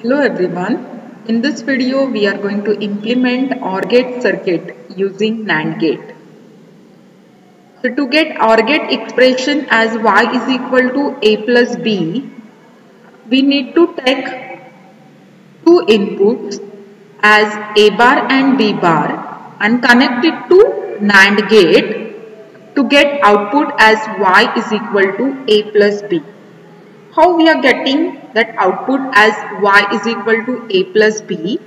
Hello everyone. In this video we are going to implement OR gate circuit using NAND gate. So to get OR gate expression as y is equal to a plus b, we need to take two inputs as a bar and b bar and connect it to NAND gate to get output as y is equal to a plus b. How we are getting that output as y is equal to a plus b.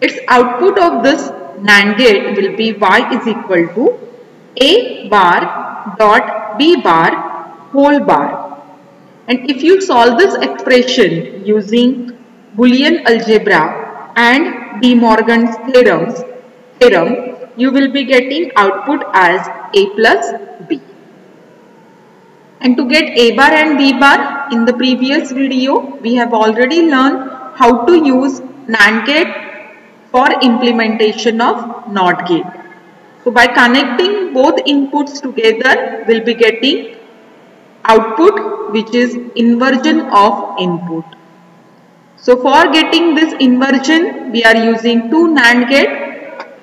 Its output of this NAND gate will be y is equal to a bar dot b bar whole bar. And if you solve this expression using Boolean algebra and De Morgan's theorems, theorem, you will be getting output as a plus b. And to get A bar and B bar, in the previous video, we have already learned how to use NAND gate for implementation of NOT gate. So by connecting both inputs together, we'll be getting output which is inversion of input. So for getting this inversion, we are using two NAND gate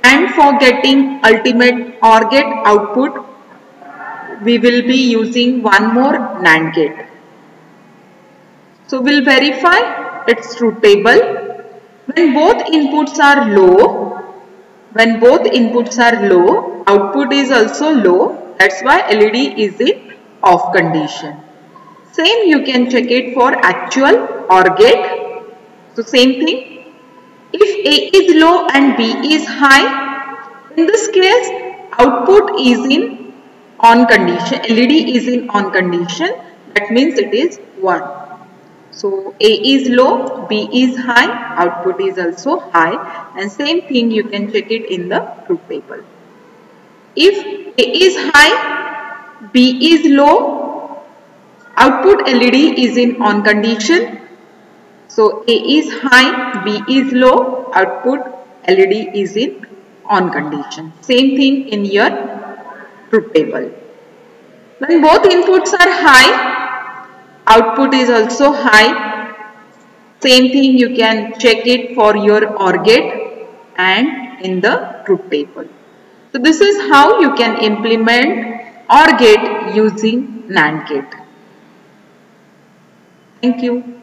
and for getting ultimate OR gate output, we will be using one more NAND gate. So we'll verify its truth table. When both inputs are low, when both inputs are low, output is also low. That's why LED is in off condition. Same you can check it for actual OR gate. So same thing. If A is low and B is high, in this case output is in on condition LED is in on condition that means it is 1 so A is low B is high output is also high and same thing you can check it in the truth table. If A is high B is low output LED is in on condition. So A is high B is low output LED is in on condition. Same thing in your truth table. When both inputs are high, output is also high. Same thing you can check it for your OR gate and in the truth table. So this is how you can implement OR gate using NAND gate. Thank you.